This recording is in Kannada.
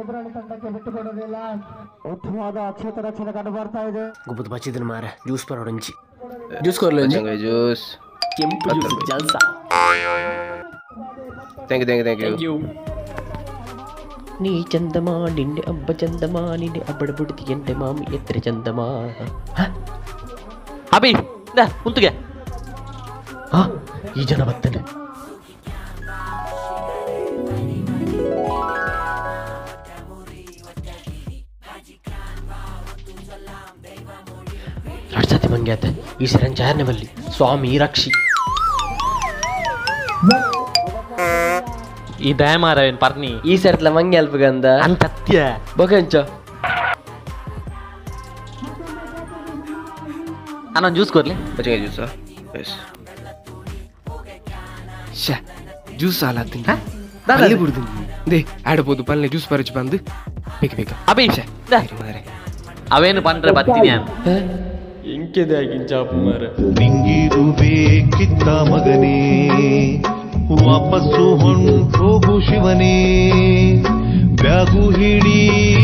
ಎದುರಾಳಿ ತಂಡಕ್ಕೆ ಬಿಟ್ಟುಕೊಡೋದಿಲ್ಲ. ಉತ್ತಮವಾದ ಕ್ಷೇತ್ರ ರಕ್ಷಣೆ ಕಂಡು ಬರ್ತಾ ಇದೆ. ಗುಬ್ಬದ ಬಚ್ಚಿದ್ರು ಮಾರ ಜ್ಯೂಸ್ ಪರೋಡಂಚಿ ಜ್ಯೂಸ್ ಕೊರ್ಲು ಚಂಗಾಯಿ ಜ್ಯೂಸ್ ಕೆಂಪು juice Jalsa. Thank you thank you thank you ನೀ ಚಂದಮಾ ನಿನ್ನೆ ಹಬ್ಬ ಚಂದಮಾ ನಿನ್ನೆ ಹಬ್ಬಡ ಬಿಡ್ತಿ ಎಂಟೆ ಮಾಮಿ ಎತ್ತರೆ ಚಂದಮಾ. ಅಬಿ ದ ಕುಂತುಗೆ. ಹಾ? ಈ ಎರಡು ಸತಿ ಮಂಗೆ ಆತ ಈ ಸರಿ ಚಾರನೆ ಬಲ್ಲಿ ಸ್ವಾಮಿ ರಕ್ಷಿ. ಈ ದಯಮಾರವೇನ್ ಪರ್ನಿ? ಈ ಸರ್ತ್ಲ ಮಂಗೆ ಅಲ್ಪಗಂದ ಅಂತತ್ಯ. ಬೊಕಂಚ ಅನ್ನ ಜ್ಯೂಸ್ ಕೊರ್ಲಿ ಚಂಗಾಯಿ ಜ್ಯೂಸ್? ಎಸ್. ಶಾ ಜ್ಯೂಸ್ ಸಾಲ ತಿಂದ ಪಲ್ಲೆ ಬಿಡ್ದು ದೇ ಆಡಬಹುದು ಪಲ್ಲೆ ಜ್ಯೂಸ್ ಪರಿಚಿ ಬಂದು. ಬೇಕು ಬೇಕ. ಅಬಿ ದ. ಮಾರೆ ಅವೇನು ಬಂದ್ರೆ ಬರ್ತೀನಿ ನಿಂಗಿರು ಬೇಕಿತ್ತ ಮಗನೇ ವಾಪಸ್ಸು ಹೊಂಟೋಗು ಶಿವನೇ. ಬ್ಯಾಗು ಹಿಡೀ